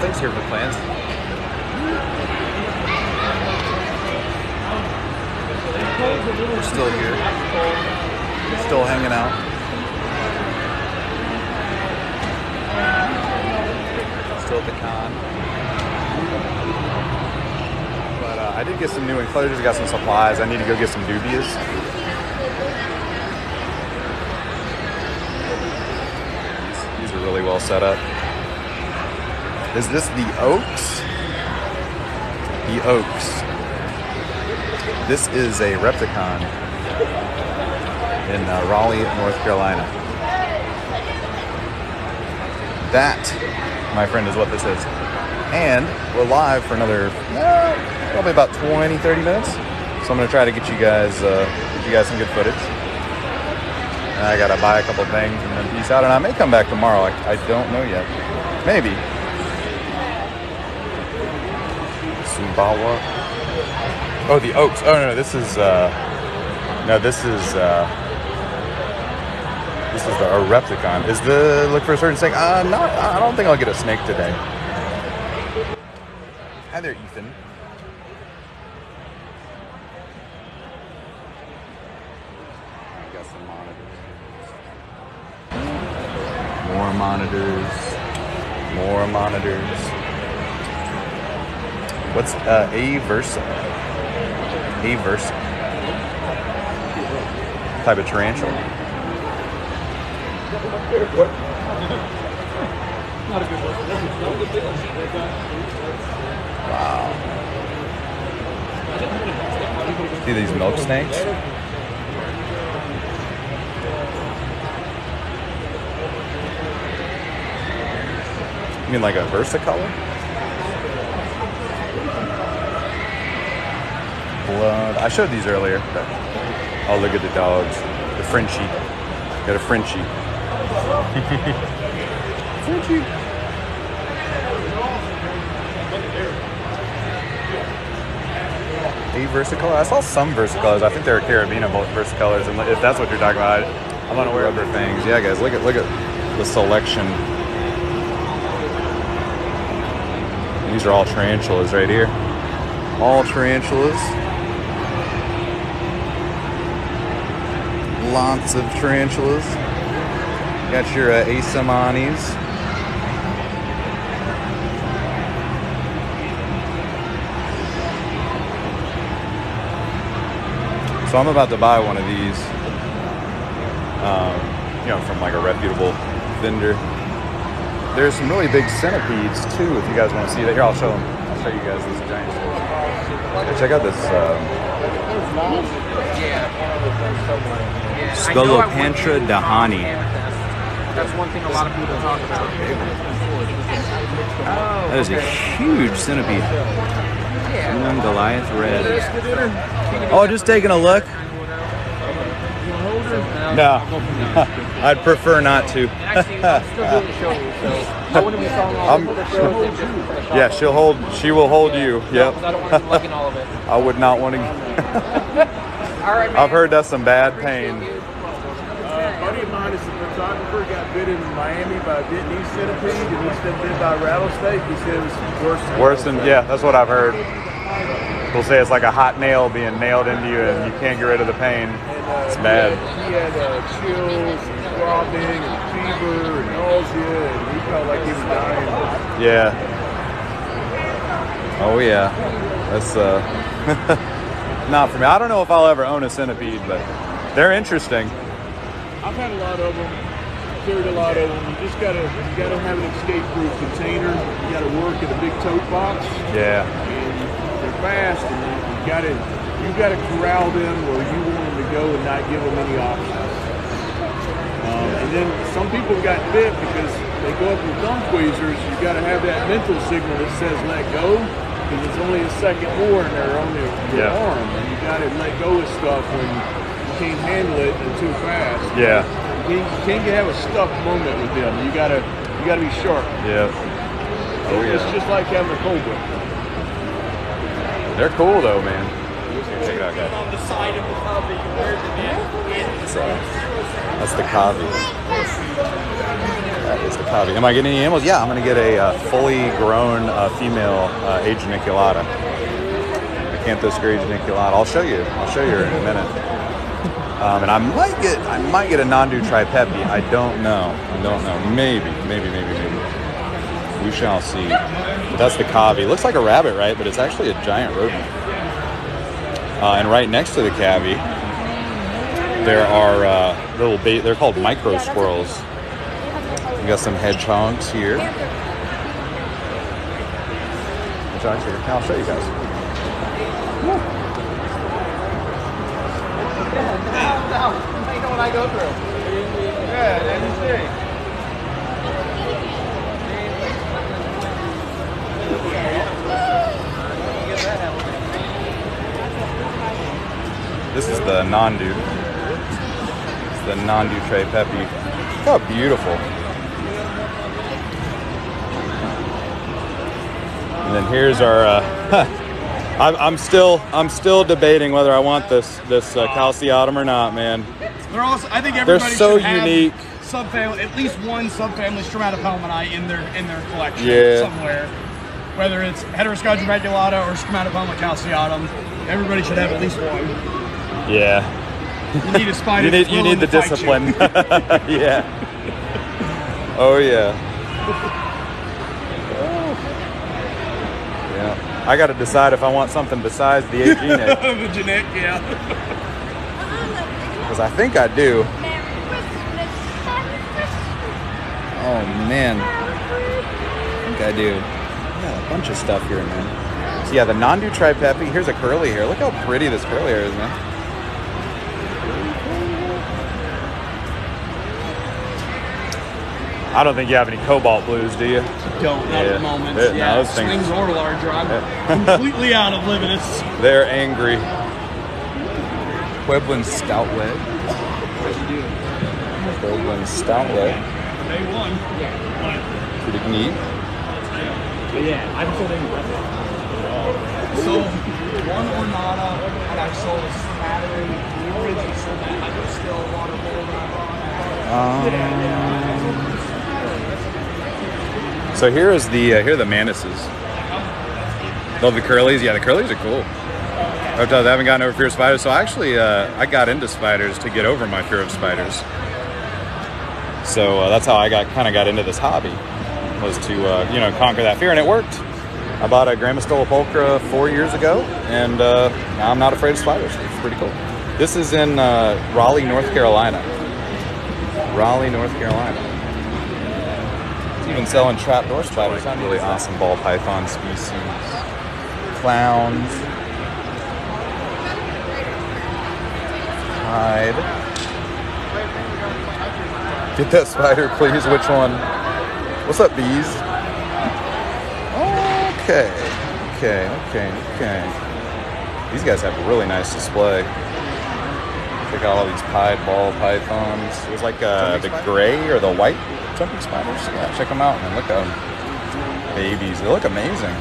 Things here for plans. We're still here. Still hanging out. Still at the con. But uh, I did get some new enclosures, got some supplies. I need to go get some. These, these are really well set up. Is this the Oaks? The Oaks. This is a Repticon in uh, Raleigh, North Carolina. That, my friend, is what this is. And we're live for another uh, probably about 20, 30 minutes. So I'm gonna try to get you guys uh, get you guys some good footage. And I gotta buy a couple things and then peace out. And I may come back tomorrow. I, I don't know yet. Maybe. Oh, the Oaks. Oh no, no this is uh, no, this is uh, this is the a Repticon. Is the look for a certain snake? Uh, no, I don't think I'll get a snake today. Hi there, Ethan. Got some monitors. More monitors. More monitors. What's uh, a Versa? A Versa. Type of tarantula. Wow. See these milk snakes? You mean like a versicolor? Blood. I showed these earlier. But... Oh, look at the dogs. The Frenchie. Got a Frenchie. Frenchie. A versicolor? I saw some versicolors. I think they were Caribena versicolors, and if that's what you're talking about, I'm unaware of their things. Yeah, guys, look at look at the selection. These are all tarantulas right here. All tarantulas. Lots of tarantulas. Got your uh, Asamanis. So I'm about to buy one of these, um, you know, from like a reputable vendor. There's some really big centipedes too. If you guys want to see that, here I'll show them. I'll show you guys this giant. Yeah, check out this um, Scolopendra dehaani. That's one thing a lot of people talk about. That is a huge centipede. One Goliath red. Oh, just taking a look. No, I'd prefer not to. I'm still doing the show, so I wouldn't be following all I'm- the show. Yeah, she'll hold. She will hold you. Yep. I don't want to all of it. I would not want to. All right, man. I've heard that's some bad pain. Uh, buddy of mine is a photographer, got bit in Miami by a Vietnamese centipede, and he's been bit by a rattlesnake. He said it was worse than Worse than yeah, that's what I've heard. They'll say it's like a hot nail being nailed into you, and you can't get rid of the pain. And, uh, It's bad. He had, he had uh, chills, and throbbing, and fever, and nausea, and he felt like he was dying. Yeah. Oh yeah. That's uh not for me. I don't know if I'll ever own a centipede, but they're interesting. I've had a lot of them, carried a lot of them. You just gotta, you gotta have an escape-proof container. You gotta work in a big tote box. Yeah. and they're fast, and you, you gotta you gotta corral them where you want them to go and not give them any options. And then some people got bit because they go up with thumb tweezers. You gotta have that mental signal that says let go, because it's only a second more and they're on your, your Yeah. arm, and you gotta let go of stuff when you can't handle it and too fast. Yeah. You can't, you can't have a stuck moment with them. You gotta you gotta be sharp. Yeah. Oh yeah. It's just like having a cold one. They're cool though, man. Check it out, guys. on the side of the tub that you wear the in That's, uh, the Cavy. That is the Cavy. Am I getting any animals? Yeah, I'm gonna get a uh, fully grown uh, female uh, age Niculata. Acanthoscurria geniculata. I'll show you. I'll show you in a minute. Um, and I might get I might get a Nhandu tripepii. I don't know. I don't know. Maybe, maybe, maybe, maybe. We shall see. But that's the Cavy. Looks like a rabbit, right? But it's actually a giant rodent. Uh, and right next to the Cavy, there are uh, little bait. They're called micro squirrels. We got some hedgehogs here. Hedgehogs here. I'll show you guys. This is the Nhandu. It's the Nandu Trey Pepe. Look how beautiful. And then here's our. Uh, I'm, I'm still I'm still debating whether I want this this uh, calceatum or not, man. They're also, I think everybody They're so unique. Subfamily, at least one subfamily Stromatopelminae in their in their collection Yeah. somewhere. Whether it's Heteroscodra maculata or Stromatopelma calceatum, everybody should have at least one. Yeah. You need a spider. You need you need the to you. discipline. yeah. Oh yeah. Yeah. I got to decide if I want something besides the AG neck the genetic, yeah. because I think I do. Oh man. I think I do. Yeah, a bunch of stuff here, man. So yeah, the Nhandu tripepii. Here's a curly hair. Look how pretty this curly hair is, man. I don't think you have any cobalt blues, do you? Don't not Yeah. at the moment. Yeah, no, Yeah, those things- swings or larger. I'm completely out of Lividus. They're angry. Pueblan stout leg. Pueblan stout leg. Day one. Pretty neat. Yeah, I'm still thinking about that. Sold one Ornata, and I sold a smattering. Water So here is the uh, here are the manises. Oh, the curlies. Yeah, the curlies are cool. I've done- I haven't gotten over fear of spiders. So actually, uh, I got into spiders to get over my fear of spiders. So uh, that's how I got kind of got into this hobby, was to uh, you know conquer that fear, and it worked. I bought a Grammostola pulchra four years ago, and uh, now I'm not afraid of spiders. It's pretty cool. This is in uh, Raleigh, North Carolina. Raleigh, North Carolina. It's even selling trapdoor spiders. Some really awesome ball python species. Clowns. Hide. Get that spider, please. Which one? What's up, bees? Okay. Okay, okay, okay. These guys have a really nice display. Check out all these pied ball pythons. There's like uh, the gray or the white jumping spiders. Yeah, check them out and look at them. Babies. They look amazing.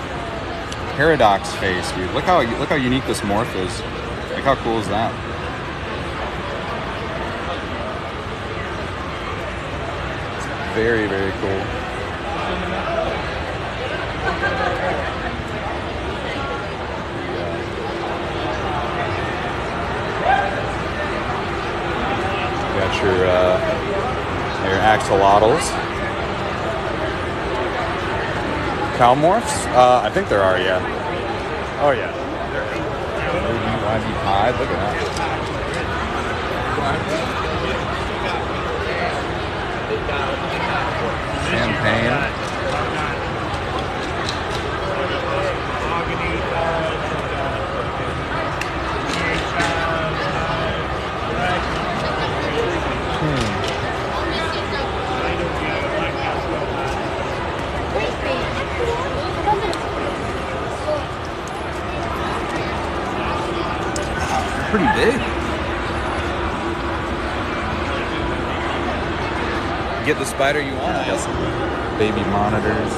Paradox face, dude. Look how look how unique this morph is. Like how cool is that? Very very cool. Got your uh, your axolotls. Cow morphs? Uh, I think there are, yeah. Oh yeah. Look at that. Champagne. Pretty big. Get the spider you want. I guess. Baby monitors.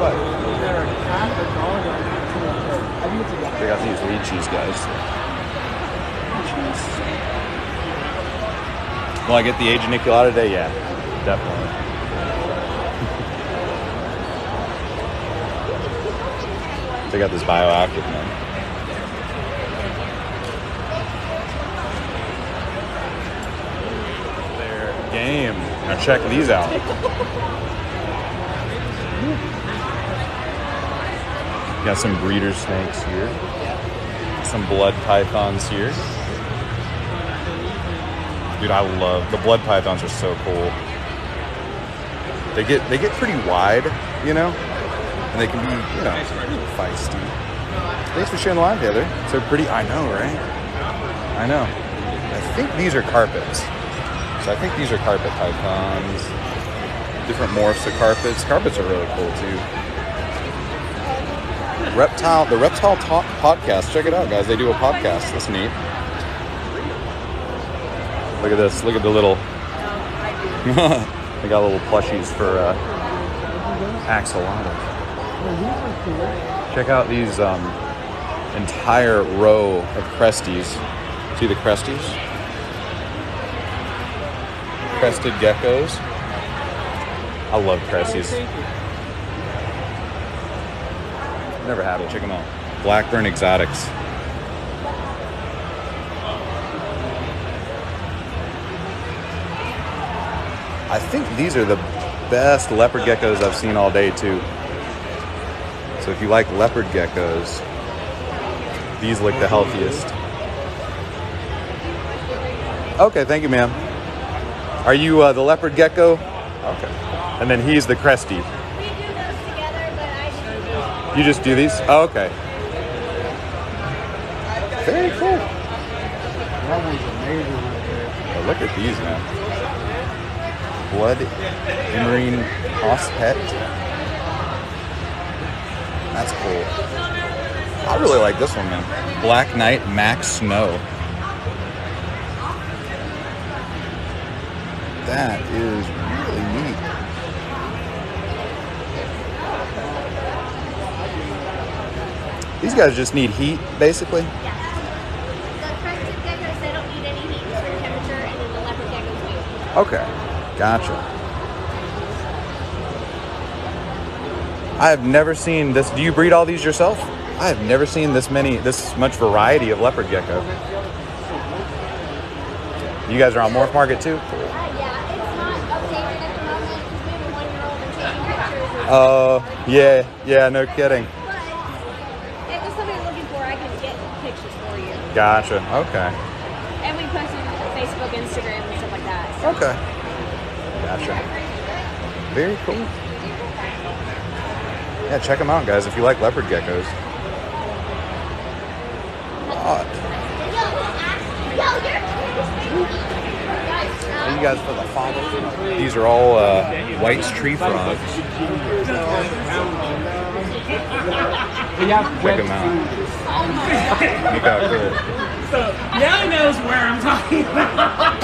What? They got these Lychees, guys. Will I get the age of Nicolata today? Yeah, definitely. They got this bioactive man. Game. Now check these out. Got some breeder snakes here. Some blood pythons here. Dude, I love the blood pythons are so cool. They get they get pretty wide, you know, and they can be you know feisty. Thanks for sharing the live together. So pretty. I know, right? I know. I think these are carpets. So I think these are carpet pythons. Different morphs of carpets. Carpets are really cool too. Reptile, the Reptile Talk podcast. Check it out, guys. They do a podcast. That's neat. Look at this. Look at the little. they got little plushies for uh, axolotl. Check out these um, entire row of cresties. See the cresties? Crested geckos. I love cresties. Never had it. Check them out. Blackburn Exotics. I think these are the best leopard geckos I've seen all day too. So if you like leopard geckos, these look the healthiest. Okay, thank you, ma'am. Are you uh, the leopard gecko? Okay. And then he's the cresty. We do those together, but I should You just do these? Oh, okay. Very cool. That one's amazing right there. Oh, look at these, man. Blood Emerine Osset. That's cool. I really like this one, man. Black Knight Max Snow. That is really neat. These guys just need heat, basically. Yes. The crested geckos, they don't need any heat for temperature, and then the leopard geckos do. Okay, gotcha. I have never seen this. Do you breed all these yourself? I have never seen this many, this much variety of leopard gecko. You guys are on Morph Market too? Uh, yeah, it's not updated at the moment because we have a one-year-old and taking pictures. Or Oh, yeah, yeah, no kidding. But if something looking for, I can get pictures for you. Gotcha. Okay. And we post on Facebook, Instagram, and stuff like that. So. Okay. Gotcha. Very cool. Yeah, check them out, guys, if you like leopard geckos. Thank you guys for the follow. These are all uh, White's tree frogs. Check them out. Look how cool. Now he knows where I'm talking about.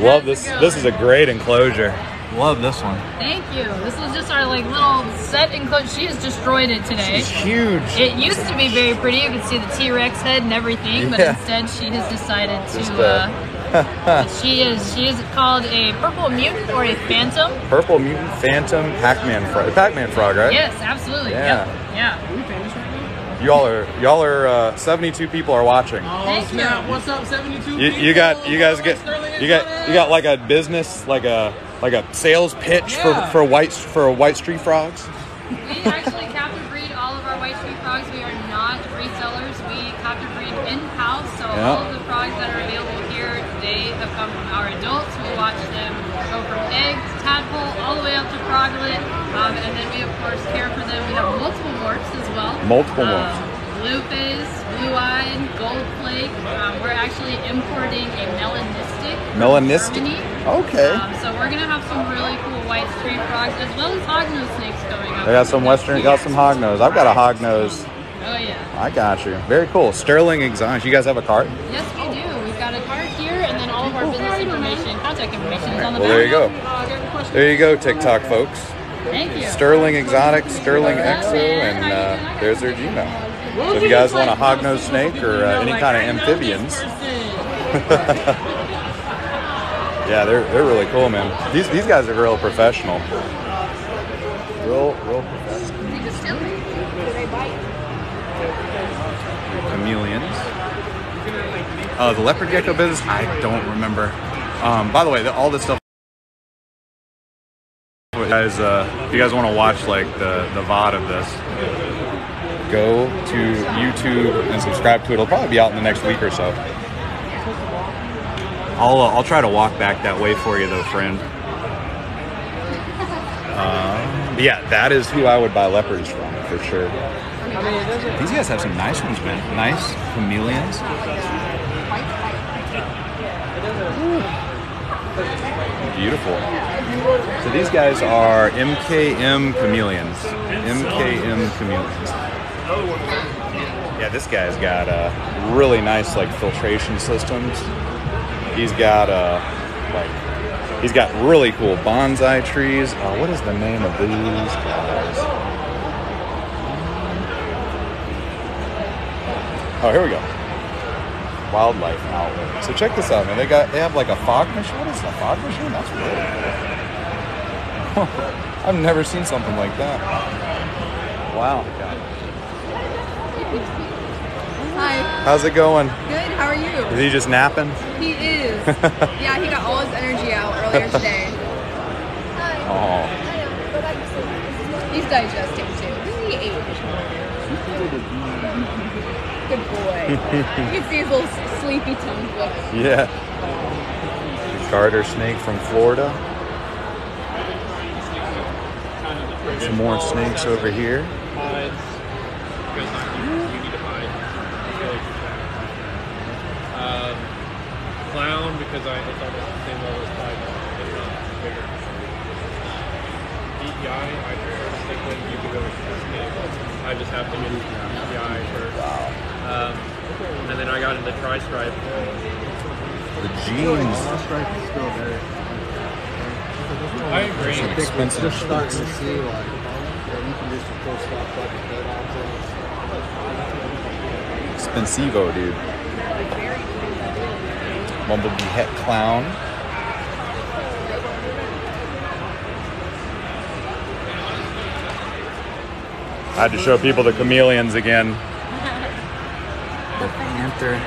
Love this. This is a great enclosure. Love this one. Thank you. This was just our like little set enclosure. She has destroyed it today. It's huge. It used to be very pretty. You could see the T-Rex head and everything, but instead she has decided Just, to. uh, Uh, she is she is called a purple mutant or a phantom. Purple mutant phantom Pac-Man frog. Pac-Man frog, right? Yes, absolutely. Yeah. Yep. Yeah. Are we famous right now? Y'all are y'all are uh, 72 people are watching. Oh Thank snap! you. What's up, 72 You, you got you guys get you got you got like a business like a like a sales pitch Yeah. for for white for White's tree frogs. We actually captive breed all of our White's tree frogs. We are not resellers. We captive breed in-house. So Yeah. all of the frogs that are available here today have come from our adults. We watch them go from egg to tadpole all the way up to froglet. Um, and then we of course care for them. We have multiple morphs as well. Multiple Um, morphs. Blue face, gold flake. Um, we're actually importing a melanistic. Melanistic. Okay. Um, so we're gonna have some really cool White's tree frogs as well as hognose snakes going up. They got some western, got some hog nose. I've got a hog nose. Oh yeah. I got you. Very cool. Sterling Exotics. You guys have a cart? Yes, we do. We've got a cart here, and then all of our business information, contact information is on the Well, back. there you go. There you go, TikTok folks. Thank you. Sterling Exotics, Sterling Exo, and uh, there's their Gmail. So if you guys want a hognose snake or uh, any kind of amphibians, yeah, they're they're really cool, man. These these guys are real professional. Real real professional. You just tell me. Do they bite? chameleons. Uh, the leopard gecko business, I don't remember. Um, by the way, the, all this stuff. You guys, uh, if you guys want to watch like the the VOD of this, go to YouTube and subscribe to it. It'll probably be out in the next week or so. I'll uh, I'll try to walk back that way for you though, friend. Um, yeah, that is who I would buy leopards from for sure. These guys have some nice ones, man. Nice chameleons. Beautiful. So these guys are MKM chameleons. MKM chameleons. Yeah, this guy's got uh, really nice like filtration systems. He's got uh, like he's got really cool bonsai trees. Uh, what is the name of these guys? Oh, here we go. Wildlife outlet. So check this out, man. They got they have like a fog machine. What is a fog machine? That's really cool. I've never seen something like that. Wow. Hi. How's it going? Good. How are you? Is he just napping? He is. yeah, he got all his energy out earlier today. Oh. He's digesting too. He ate. Good boy. you can see his little sleepy tongue flick. Yeah. Garter snake from Florida. Some more snakes over here. Because I it's almost the same level as Clyde, if not bigger. DPI, I prefer to stick with you could go with this game. I just have to get DPI first. Um, and then I got into Tri Stripe. The jeans. I agree. Some expensive Just starting to shirts. see like yeah, you can just go stuff like that Expensivo, dude. Bumblebee Het Clown. I had to show people the chameleons again. The panther.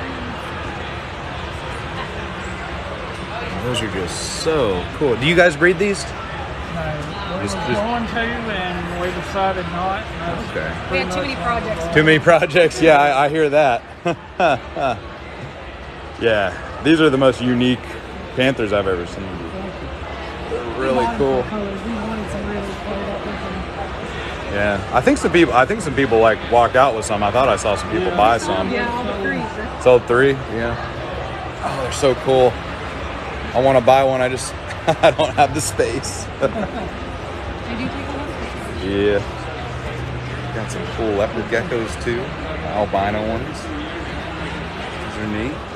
Those are just so cool. Do you guys breed these? No, Just- we're just- going to, and we decided not. Okay. We had too many projects. Too many projects. Yeah, I, I hear that. yeah, these are the most unique panthers I've ever seen. They're really cool. Yeah, I think some people. I think some people like walked out with some. I thought I saw some people buy some. Yeah, all the threes. Sold three. Yeah. Oh, they're so cool. I want to buy one. I just I don't have the space. Did you take a look? yeah. Got some cool leopard geckos too. Albino ones. These are neat.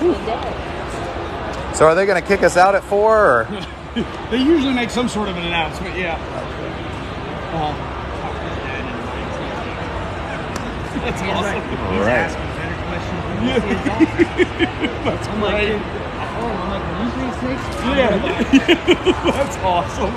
So are they going to kick us out at four? Or? They usually make some sort of an announcement, yeah. Uh-huh. That's awesome. All right. Yeah. That's great. Yeah. That's awesome.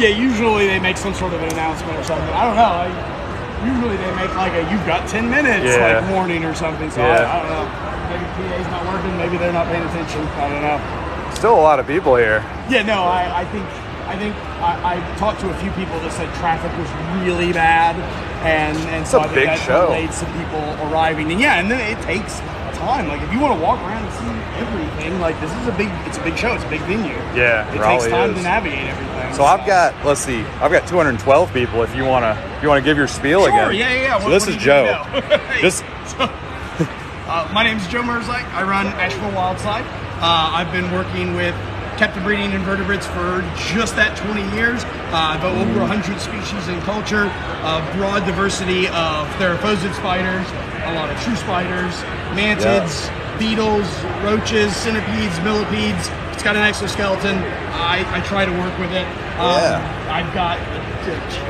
yeah, usually they make some sort of an announcement or something. I don't know. I, usually they make like a you've got 10 minutes Yeah. like warning or something. So Yeah. I, I don't know. Maybe PA's not working. Maybe they're not paying attention. I don't know. Still a lot of people here. Yeah, no, I, I think I think I, I talked to a few people that said traffic was really bad, and and so I think big that show. delayed some people arriving. And yeah, and then it takes time. Like if you want to walk around and see everything, like this is a big it's a big show. It's a big venue. Yeah, it Raleigh takes time is. to navigate everything. So I've got let's see, I've got 212 people. If you wanna, if you wanna give your spiel Sure, again. yeah, yeah, yeah. So What- this what is do you need Joe. to know? Hey, Uh, my name is Joe Merzlake. I run Asheville Wildside. Uh, I've been working with captive breeding invertebrates for just that 20 years. Uh, I've got over 100 species and culture, a broad diversity of theraphosid spiders, a lot of true spiders, mantids, beetles, roaches, centipedes, millipedes. It's got an exoskeleton. I, I try to work with it. Um, Yeah. I've got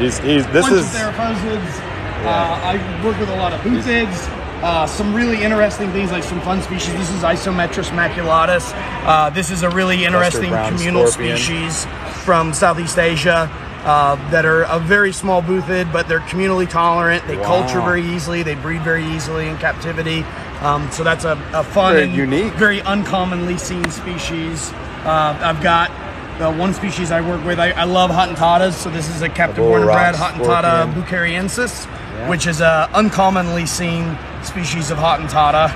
he's he's this bunch is of theraphosids. Uh, I work with a lot of buthids. Uh, some really interesting things like some fun species. This is Isometrus maculatus. Uh, this is a really interesting communal scorpion. species from Southeast Asia uh, that are a very small buthid, but they're communally tolerant. They Wow. culture very easily. They breed very easily in captivity. Um, so that's a, a fun Very and unique. very uncommonly seen species. Uh, I've got uh, one species I work with. I, I love Hottentottas. So this is a captive bull born and bred rock Hottentotta scorpion. which is a uncommonly seen species of Hottentotta.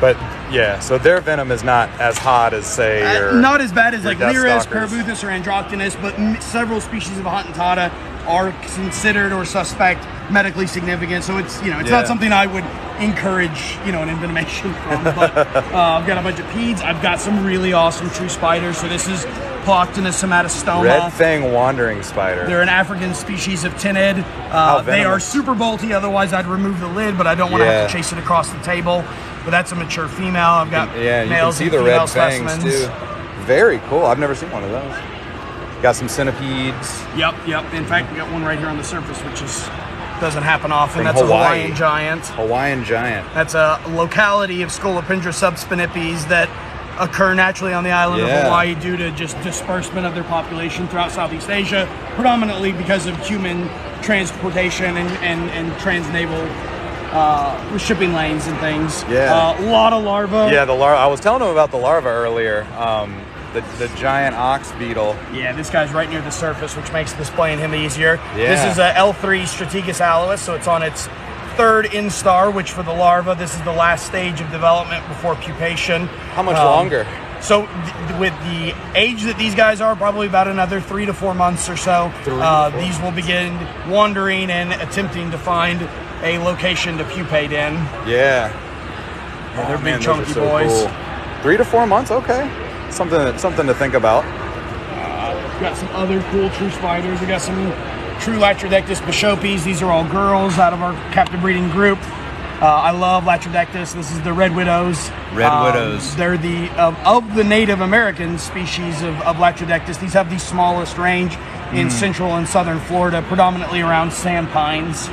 But yeah, so their venom is not as hot as say Uh, not as bad as like Leiurus. Parabuthus, or Androctonus, but m- several species of Hottentotta are considered or suspect medically significant. So it's you know it's Yeah. not something I would encourage you know an envenomation from. But uh, I've got a bunch of peds. I've got some really awesome tree spiders. So this is Ploctonus hematostoma. red fang wandering spider. They're an African species of ctenid. Uh, they are super bolty, otherwise I'd remove the lid, but I don't want to Yeah. have to chase it across the table. But that's a mature female. I've got yeah, you can males see and the red fangs specimens. too. Very cool. I've never seen one of those. Got some centipedes. Yep, yep. In fact, we got one right here on the surface, which is doesn't happen often. From That's Hawaii. a Hawaiian giant. Hawaiian giant. That's a locality of Scolopendra subspinipes that occur naturally on the island Yeah. of Hawaii due to just disbursement of their population throughout Southeast Asia, predominantly because of human transportation and, and, and transnaval uh, shipping lanes and things. Yeah. Uh, a lot of larvae. Yeah, the larva. I was telling him about the larva earlier. Um, the, the giant ox beetle. Yeah, this guy's right near the surface, which makes displaying him easier. Yeah. This is a L3 Strategus aloeus, so it's on its third instar, which for the larva, this is the last stage of development before pupation. How much Um, longer? So, th- with the age that these guys are, probably about another three to four months or so, uh, these will begin wandering and attempting to find a location to pupate in. Yeah. they're Oh, big man, chunky so boys. cool. Three to four months. Okay. Something something to think about. Got some other cool true spiders. We got some true Latrodectus bishopi. These are all girls out of our captive breeding group. Uh, I love Latrodectus. This is the Red Widows. Red Um, Widows. They're the of, of the Native American species of, of Latrodectus. These have the smallest range in Mm. central and southern Florida, predominantly around sand pines.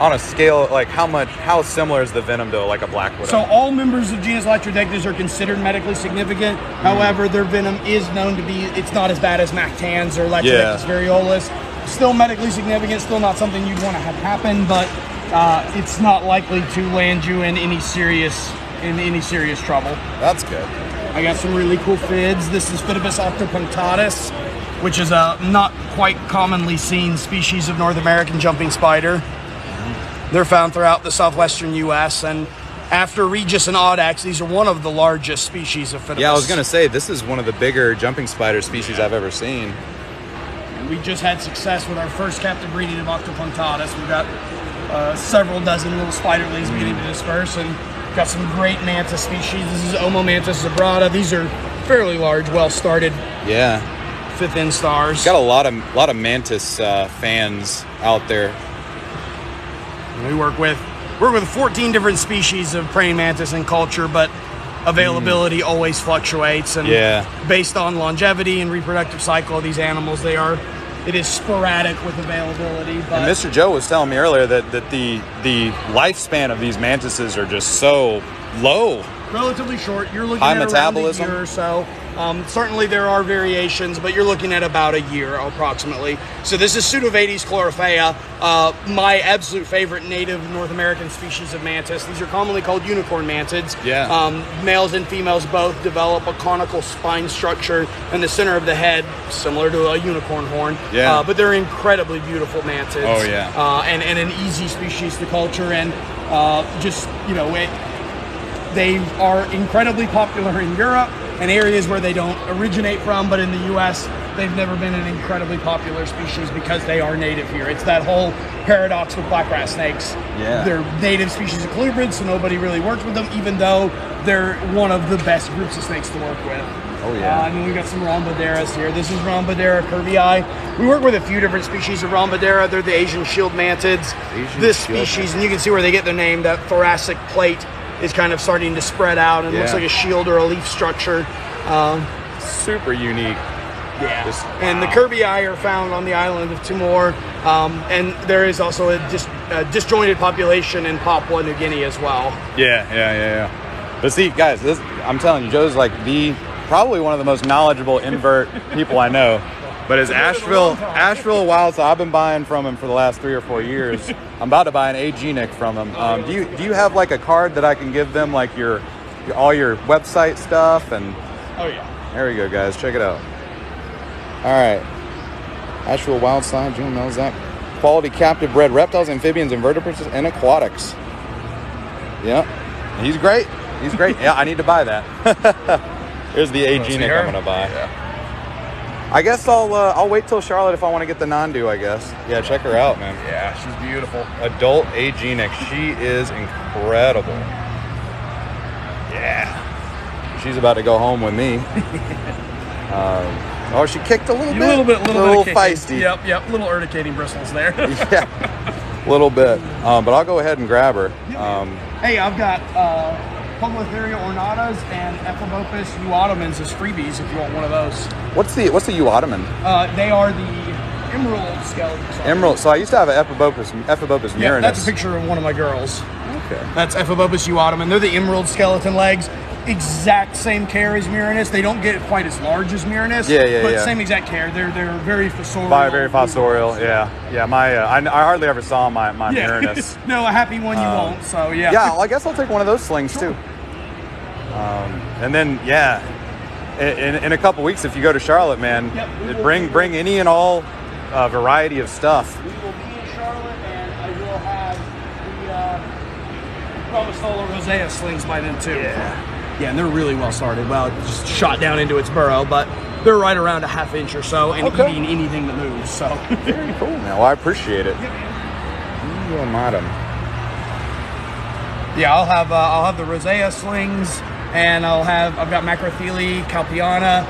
On a scale, like how much, how similar is the venom to like a black widow? So all members of genus Latrodectus are considered medically significant. However, their venom is known to be it's not as bad as Mactans or Latrodectus Yeah. variolus. Still medically significant, still not something you'd want to have happen, but uh, it's not likely to land you in any serious in any serious trouble. That's good. I got some really cool fids. This is Phidippus octopunctatus, which is a not quite commonly seen species of North American jumping spider. They're found throughout the southwestern U.S. and after Regius and Audax, these are one of the largest species of Phidippus. Yeah, I was gonna say this is one of the bigger jumping spider species I've ever seen. We just had success with our first captive breeding of Octopunctatus. We've got uh, several dozen little spiderlings beginning to disperse and got some great mantis species. This is Omomantis zebrata. These are fairly large, well-started Yeah, fifth instars. got a lot of lot of mantis uh, fans out there. We work with work with 14 different species of praying mantis in culture, but availability mm. always fluctuates. And Yeah. based on longevity and reproductive cycle of these animals, they are it is sporadic with availability. But And Mr. Joe was telling me earlier that, that the the lifespan of these mantises are just so low. relatively short. You're looking High at metabolism. around a year or so. Um, certainly there are variations, but you're looking at about a year approximately. So this is Pseudovates chlorophaea, uh, my absolute favorite native North American species of mantis. These are commonly called unicorn mantids. Yeah. Um, males and females both develop a conical spine structure in the center of the head, similar to a unicorn horn. Yeah. Uh, but they're incredibly beautiful mantids. Oh, yeah. Uh, and, and an easy species to culture and uh, just, you know, it, they are incredibly popular in Europe and areas where they don't originate from, but in the US, they've never been an incredibly popular species because they are native here. It's that whole paradox with black rat snakes. Yeah. They're native species of colubrids, so nobody really works with them, even though they're one of the best groups of snakes to work with. Oh, yeah. Uh, and then we got some Rhomboderas here. This is Rhombodera kirbyi. We work with a few different species of Rhombodera. They're the Asian shield mantids. Asian this shield species, and you can see where they get their name, that thoracic plate is kind of starting to spread out and looks like a shield or a leaf structure. Um, Super unique. Yeah. Just- and the Kirby eye are found on the island of Timor, um, and there is also a, dis- a disjointed population in Papua New Guinea as well. Yeah, yeah, yeah, yeah. But see, guys, this I'm telling you, Joe's like the probably one of the most knowledgeable invert people I know. But as Asheville, Asheville Wild, so I've been buying from him for the last three or four years. I'm about to buy an AG Nick from him. Um, do you do you have like a card that I can give them, like your, your all your website stuff and Oh yeah. there we go, guys. Check it out. All right. Asheville Wild Side, Jim Melzak. Quality captive bred reptiles, amphibians, invertebrates, and aquatics. Yep. He's great. He's great. yeah, I need to buy that. Here's the AG Nick? I'm gonna buy. I guess I'll uh, I'll wait till Charlotte if I want to get the non-do. I guess. Yeah, check her out, man. Yeah, she's beautiful. Adult AG. She is incredible. Yeah. She's about to go home with me. um, oh, she kicked a little A bit. A little bit, little, little bit feisty. Yep, yep. Little urticating bristles there. yeah, a little bit. Um, but I'll go ahead and grab her. Um, hey, I've got uh, Poecilotheria ornatas and Ephebopus uatumans as freebies if you want one of those. what's the what's the uatuman? Uh, they are the emerald skeletons. Emerald. So I used to have an Ephebopus Ephebopus Yeah, murinus. that's a picture of one of my girls. Okay. That's Ephebopus uatuman. They're the emerald skeleton legs. Exact same care as Murinus. They don't get quite as large as Murinus. Yeah, yeah, But yeah. same exact care. They're they're very fossorial. By very fossorial. Yeah, yeah. My uh, I, I hardly ever saw my my Yeah. Murinus. no, a happy one you Um, won't. So yeah. yeah, well, I guess I'll take one of those slings too. Um, and then yeah, in, in, a couple weeks, if you go to Charlotte, man, Yep, bring bring any and all uh, variety of stuff. We will be in Charlotte, and I will have the uh, Promisola rosea slings by then too. Yeah. Yeah, and they're really well started. Well, just shot down into its burrow, but they're right around a half inch or so, and Okay. eating anything that moves. So. Very cool, man. Well, I appreciate it. You madam. Yeah, I'll have uh, I'll have the rosea slings, and I'll have I've got Macrothele calpeiana,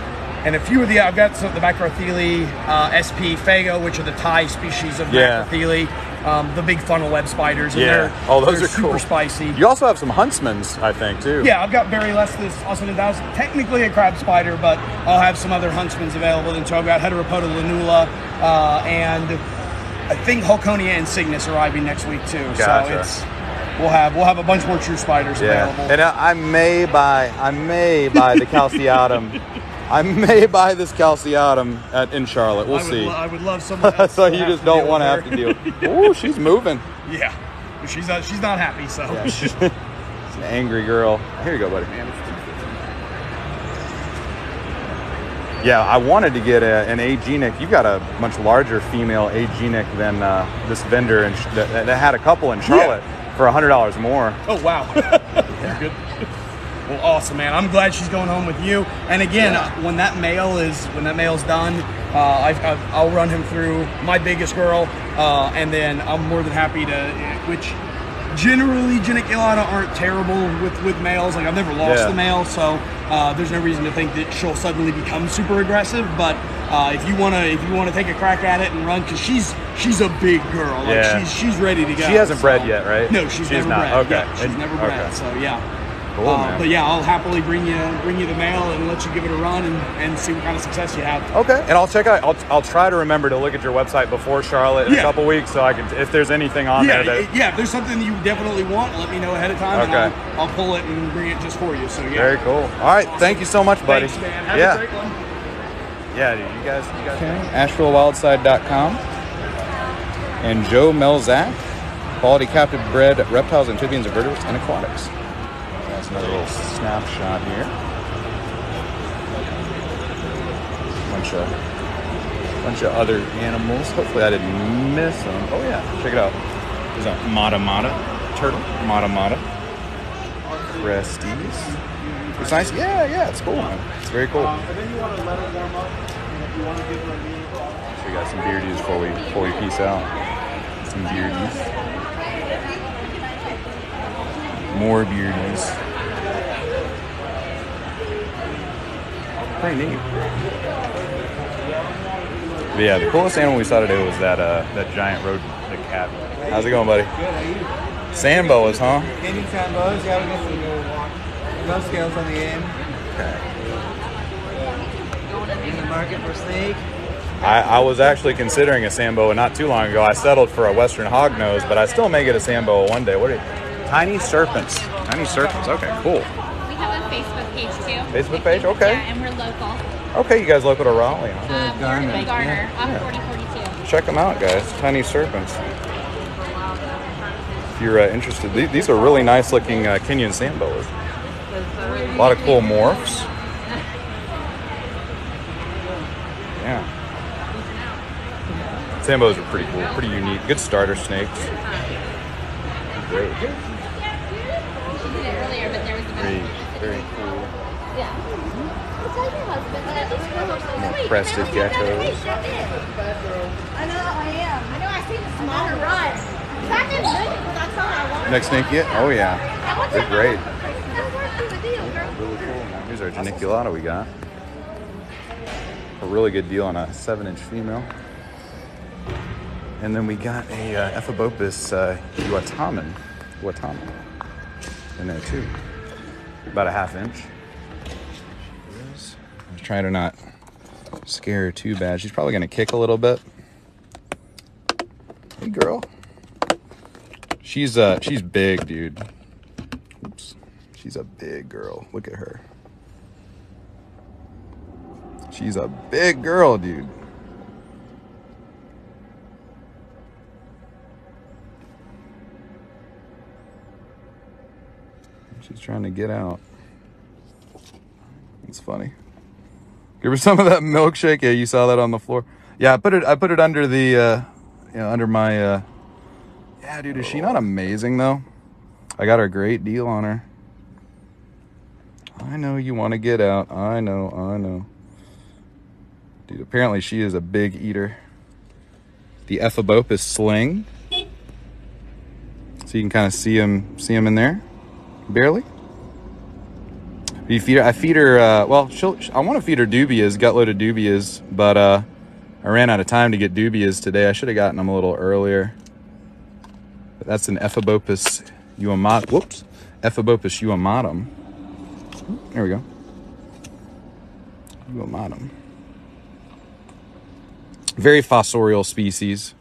and a few of the I've got some of the Macrothele uh, SP fago, which are the Thai species of Yeah. Macrothele, um, the big funnel web spiders. And Yeah. they're, Oh, those they're are super cool. spicy. You also have some huntsmans, I think, too. Yeah, I've got Barylestis, also technically a crab spider, but I'll have some other huntsmans available. And so I've got Heteropoda lunula, uh, and I think Holconia and Cygnus arriving next week too. Gotcha. So it's we'll have we'll have a bunch more true spiders Yeah. available. And I, I may buy I may buy the calceatum. I may buy this calceatum at, in Charlotte. We'll I see. lo- I would love someone so you just don't want to have to deal. Ooh, she's moving. Yeah, she's not she's not happy. So Yeah, she's an angry girl. Here you go, buddy. Yeah, I wanted to get a, an agenic. You've got a much larger female agenic than uh, this vendor that, that had a couple in Charlotte for a hundred dollars more. Oh wow. You're good. Well, awesome, man. I'm glad she's going home with you. And again, uh, when that mail is when that male's done, uh, I, I, I'll run him through my biggest girl, uh, and then I'm more than happy to. Which generally geniculata aren't terrible with with males. Like I've never lost Yeah. the male, so uh, there's no reason to think that she'll suddenly become super aggressive. But uh, if you wanna if you wanna take a crack at it and run, because she's she's a big girl. Like Yeah. she's she's ready to go. She hasn't bred yet, right? No, she's, She's never not. bred. Okay. Yeah, she's And- never bred. okay. So yeah. Cool, Uh, man. but yeah, I'll happily bring you bring you the mail and let you give it a run and, and see what kind of success you have. Okay, and I'll check out. I'll, I'll try to remember to look at your website before Charlotte in Yeah. a couple weeks, so I can if there's anything on yeah, there that. yeah. If there's something you definitely want, let me know ahead of time, Okay. and I'll, I'll pull it and bring it just for you. So yeah. Very cool. All right, thank you so much, buddy. Thanks, man. Have yeah. a great one. Yeah, dude, you guys, you guys. AshevilleWildside.com and Joe Melzak, quality captive bred reptiles, amphibians, invertebrates, and aquatics. Another little snapshot here. Bunch of, bunch of other animals. Hopefully, I didn't miss them. Oh yeah, check it out. There's a Mata Mata turtle. Mata Mata. Cresties. It's nice. Yeah, yeah, it's cool, man. It's very cool. So we got some beardies before we before we peace out. Some beardies. More beardies. Pretty neat. But yeah, the coolest animal we saw today was that uh that giant rodent, the cat. How's it going, buddy? Good, how you? Sand boas, huh? Candy sambos, yeah, we got some good walk. No scales on the end. Okay. In the market for snake. I, I was actually considering a Samboa not too long ago. I settled for a Western hognose, but I still may get a Samboa one day. What are you? Tiny serpents. Tiny serpents. Okay, cool. We have a Facebook page too. Facebook page? Okay. Yeah, and we're local. Okay, you guys local to Raleigh, huh? Um, we're Garner. in Garner, Yeah. off 4042. Check them out, guys. Tiny serpents. If you're uh, interested, these, these are really nice looking uh, Kenyan sand boas. A lot of cool morphs. Yeah. Sand boas are pretty cool, pretty unique. Good starter snakes. Great. She did it earlier, but there was a Very, very cool. Yeah. I'll your husband that at least four horses. More Wait, crested that was geckos. week, that did. I know, I am. I know, I seen the smaller run. I didn't look because I saw I wanted Next snake yet? Oh yeah. They're great. That was worth the deal, girl. Really cool. Here's our geniculata we got. A really good deal on a seven inch female. And then we got a uh, Ephebopus uh, uatuman. Uatuman. In there too. About a half inch. Trying to not scare her too bad. She's probably gonna kick a little bit. Hey girl. She's uh she's big, dude. Oops. She's a big girl. Look at her. She's a big girl, dude. She's trying to get out. It's funny. Give her some of that milkshake. Yeah, you saw that on the floor. Yeah, I put it. I put it under the, uh, you know, under my. Uh, yeah, dude, is she not amazing though? I got a great deal on her. I know you want to get out. I know, I know. Dude, apparently she is a big eater. The Ephebopus sling. So you can kind of see him, see him in there, barely. Feed her, I feed her. Uh, well, she'll. I want to feed her dubias, gut loaded dubias, but uh, I ran out of time to get dubias today. I should have gotten them a little earlier. But that's an Ephebopus uatuman. Whoops, Ephebopus uatuman. There we go. Uatuman. Very fossorial species.